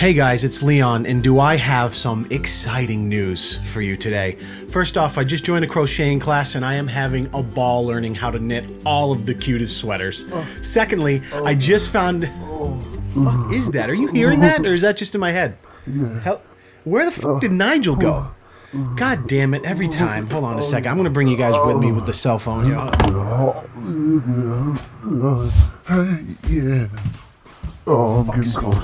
Hey guys, it's Leon, and do I have some exciting news for you today? First off, I just joined a crocheting class and I am having a ball learning how to knit all of the cutest sweaters. Oh. Secondly, oh I just found. Oh. What is that? Are you hearing that, or is that just in my head? Hell, where the fuck did Nigel go? God damn it, every time. Hold on a second. I'm gonna bring you guys with me with the cell phone here. Yeah. Oh, I'm getting cold.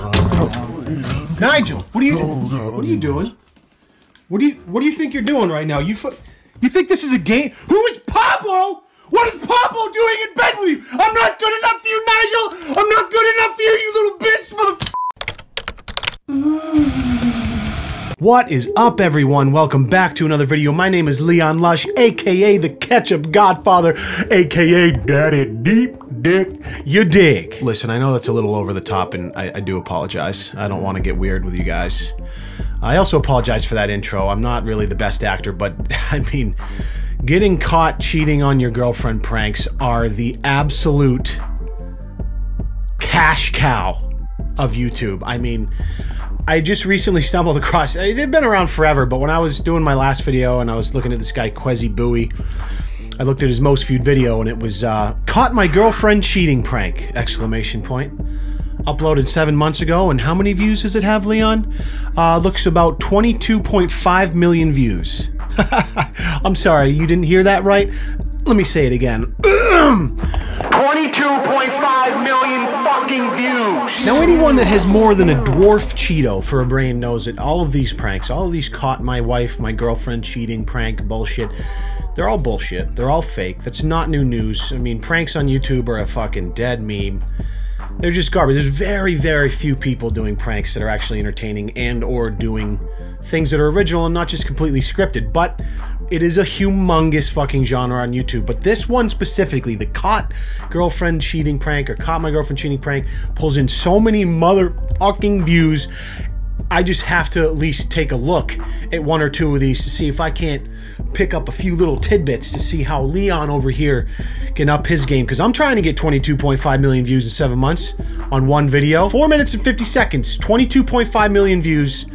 Nigel, what are you what are you doing? What do you what do you think you're doing right now? You fu- you think this is a game? Who is Pablo? What is Pablo doing in bed with you? I'm not good enough for you, Nigel. I'm not good enough for you, you little bitch, mother. What is up, everyone? Welcome back to another video. My name is Leon Lush, aka the Ketchup Godfather, aka Daddy Deep Dick. You dig? Listen, I know that's a little over the top, and I, I do apologize. I don't want to get weird with you guys. I also apologize for that intro. I'm not really the best actor, but I mean, getting caught cheating on your girlfriend pranks are the absolute cash cow of YouTube. I mean, I just recently stumbled across. They've been around forever, but when I was doing my last video and I was looking at this guy Kwesi Bouie, I looked at his most viewed video and it was uh, "Caught my girlfriend cheating prank!" exclamation point. Uploaded seven months ago, and how many views does it have, Leon? Uh, looks about 22.5 million views. I'm sorry, you didn't hear that right. Let me say it again. 22.5 million fucking views. Now, anyone that has more than a dwarf Cheeto for a brain knows that all of these pranks, all of these caught my wife, my girlfriend cheating prank bullshit, they're all bullshit. They're all fake. That's not new news. I mean, pranks on YouTube are a fucking dead meme. They're just garbage. There's very, very few people doing pranks that are actually entertaining and or doing things that are original and not just completely scripted. But it is a humongous fucking genre on YouTube. But this one specifically, the caught girlfriend cheating prank or caught my girlfriend cheating prank, pulls in so many motherfucking views. I just have to at least take a look at one or two of these to see if I can't pick up a few little tidbits to see how Leon over here can up his game. Because I'm trying to get 22.5 million views in seven months on one video. Four minutes and 50 seconds, 22.5 million views.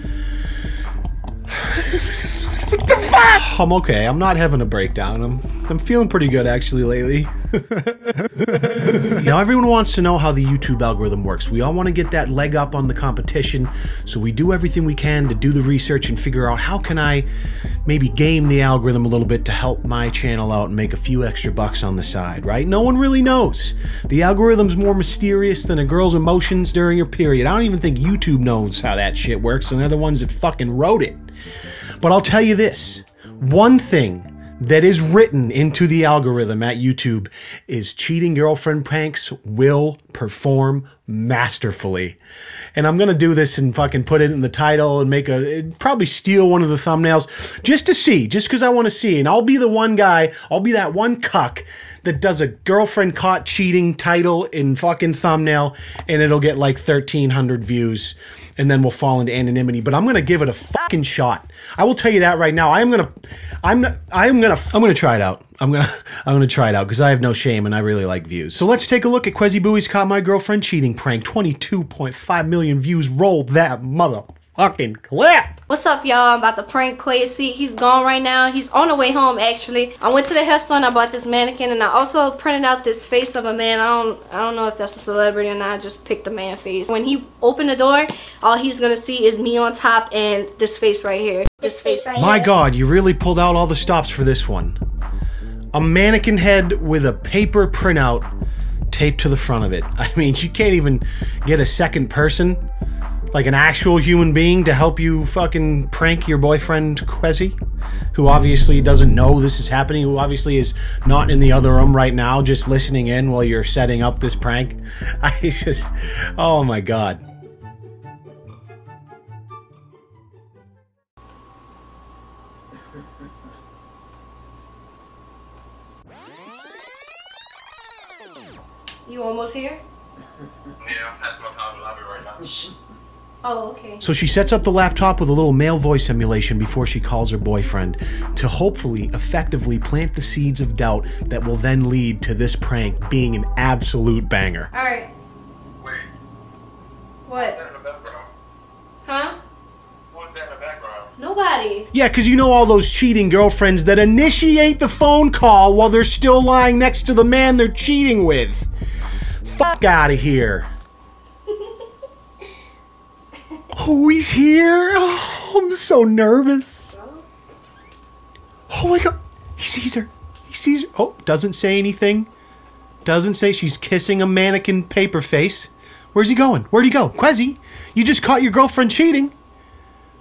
I'm okay. I'm not having a breakdown. I'm I'm feeling pretty good actually lately. now everyone wants to know how the YouTube algorithm works. We all want to get that leg up on the competition, so we do everything we can to do the research and figure out how can I maybe game the algorithm a little bit to help my channel out and make a few extra bucks on the side, right? No one really knows. The algorithm's more mysterious than a girl's emotions during her period. I don't even think YouTube knows how that shit works, and they're the ones that fucking wrote it. But I'll tell you this one thing that is written into the algorithm at YouTube is cheating girlfriend pranks will perform masterfully. And I'm gonna do this and fucking put it in the title and make a probably steal one of the thumbnails just to see, just because I want to see. And I'll be the one guy, I'll be that one cuck that does a girlfriend caught cheating title in fucking thumbnail, and it'll get like 1,300 views, and then we'll fall into anonymity. But I'm gonna give it a fucking shot. I will tell you that right now. I am gonna, I'm not, I'm gonna, I'm gonna try it out. I'm gonna, I'm gonna try it out because I have no shame and I really like views. So let's take a look at Kwesi Bouie's caught my girlfriend cheating prank. 22.5 million views. Roll that mother motherfucking clap. What's up, y'all? I'm about to prank Kwesi. He's gone right now. He's on the way home, actually. I went to the hair store and I bought this mannequin, and I also printed out this face of a man. I don't, I don't know if that's a celebrity or not. I just picked a man face. When he opened the door, all he's gonna see is me on top and this face right here. Right My here. god, you really pulled out all the stops for this one. A mannequin head with a paper printout taped to the front of it. I mean, you can't even get a second person, like an actual human being, to help you fucking prank your boyfriend, Kwesi, who obviously doesn't know this is happening, who obviously is not in the other room right now, just listening in while you're setting up this prank. I just, oh my god. Oh, okay. So she sets up the laptop with a little male voice emulation before she calls her boyfriend to hopefully effectively plant the seeds of doubt that will then lead to this prank being an absolute banger. All right. Wait, What? Huh? Who's there in the background. nobody. Yeah, because you know all those cheating girlfriends that initiate the phone call while they're still lying next to the man they're cheating with. Fuck out of here. Oh, he's here. Oh, I'm so nervous. Oh my god. He sees her. He sees her. Oh, doesn't say anything. Doesn't say she's kissing a mannequin paper face. Where's he going? Where'd he go? Kwesi, you just caught your girlfriend cheating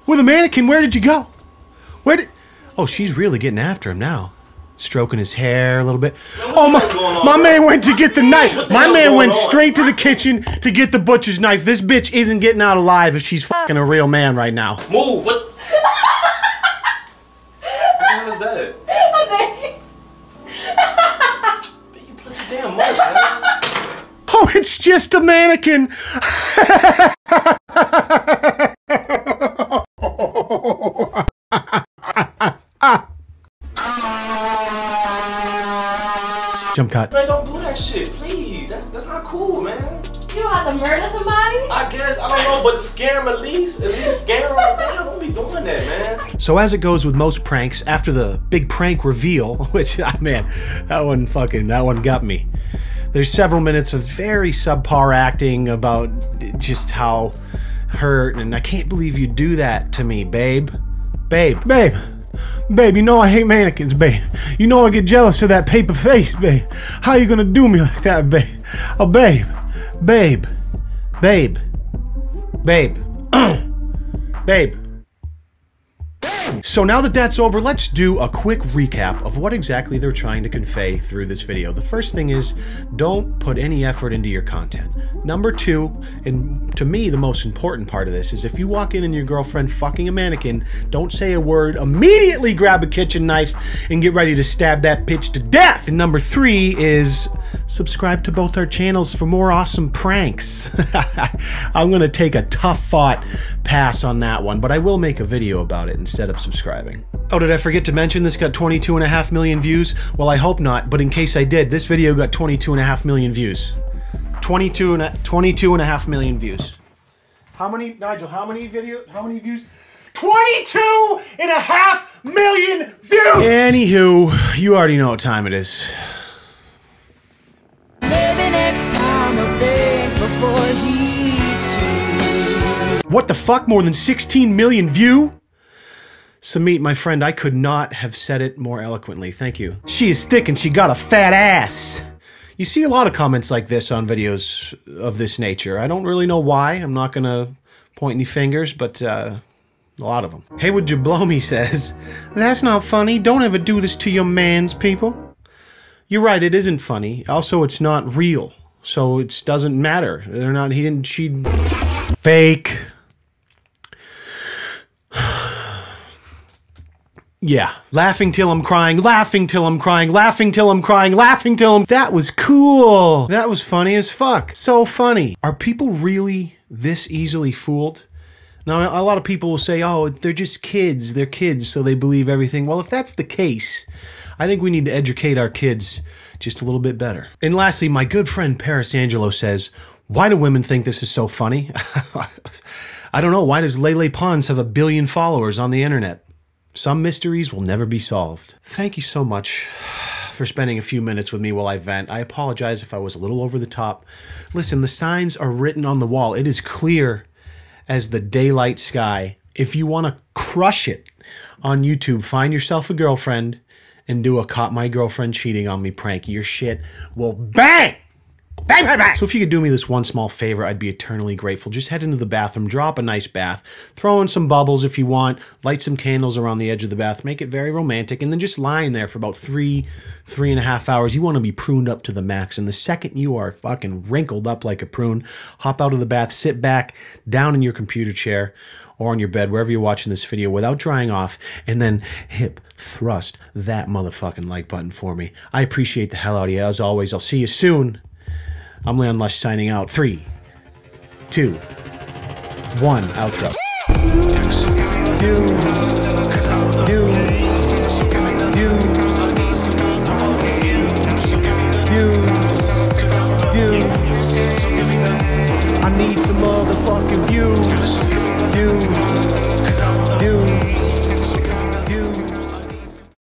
with a mannequin. Where did you go? Where did. Oh, she's really getting after him now. Stroking his hair a little bit. Oh, my, my man went to get the knife. My man going went on? straight to the kitchen to get the butcher's knife. This bitch isn't getting out alive if she's fucking a real man right now. Move. What? what the hell is that? Man, you put too damn much, man. Oh, it's just a mannequin. Jump cut. Man, don't do that shit, please. That's that's not cool, man. You about to murder somebody? I guess I don't know, but to scare him at least, at least scare him. Damn, don't be doing that, man. So as it goes with most pranks, after the big prank reveal, which ah, man, that one fucking that one got me. There's several minutes of very subpar acting about just how hurt and I can't believe you do that to me, babe. Babe. Babe. Babe, you know I hate mannequins, babe. You know I get jealous of that paper face, babe. How you gonna do me like that, babe? Oh, babe. Babe. Babe. Babe. babe. So now that that's over, let's do a quick recap of what exactly they're trying to convey through this video. The first thing is don't put any effort into your content. Number two, and to me the most important part of this is if you walk in and your girlfriend fucking a mannequin, don't say a word, immediately grab a kitchen knife and get ready to stab that bitch to death. And number three is subscribe to both our channels for more awesome pranks. I'm gonna take a tough fought pass on that one, but I will make a video about it instead of subscribing. Oh, did I forget to mention this got 22 and a half million views? Well, I hope not, but in case I did, this video got 22 and a half million views. 22 and a, 22 and a half million views. How many, Nigel, how many video, how many views? 22 and a half million views! Anywho, you already know what time it is. Maybe next time think before he. What the fuck? More than 16 million view? Samit, my friend, I could not have said it more eloquently. Thank you. She is thick and she got a fat ass. You see a lot of comments like this on videos of this nature. I don't really know why. I'm not going to point any fingers, but uh, a lot of them. Haywood Jablomi says, That's not funny. Don't ever do this to your man's people. You're right, it isn't funny. Also, it's not real. So it doesn't matter. They're not, he didn't, she. Fake. Yeah, laughing till I'm crying, laughing till I'm crying, laughing till I'm crying, laughing till I'm. That was cool. That was funny as fuck. So funny. Are people really this easily fooled? Now, a lot of people will say, oh, they're just kids. They're kids, so they believe everything. Well, if that's the case, I think we need to educate our kids just a little bit better. And lastly, my good friend Paris Angelo says, why do women think this is so funny? I don't know. Why does Lele Pons have a billion followers on the internet? Some mysteries will never be solved. Thank you so much for spending a few minutes with me while I vent. I apologize if I was a little over the top. Listen, the signs are written on the wall. It is clear as the daylight sky. If you want to crush it on YouTube, find yourself a girlfriend and do a caught my girlfriend cheating on me prank. Your shit will bang! Bang, bang, bang. So if you could do me this one small favor, I'd be eternally grateful. Just head into the bathroom, drop a nice bath, throw in some bubbles if you want, light some candles around the edge of the bath, make it very romantic, and then just lie in there for about three, three and a half hours. You want to be pruned up to the max. And the second you are fucking wrinkled up like a prune, hop out of the bath, sit back down in your computer chair or on your bed, wherever you're watching this video, without drying off, and then hip thrust that motherfucking like button for me. I appreciate the hell out of you. As always, I'll see you soon. I'm Leon Lush signing out. Three, two, one, outro.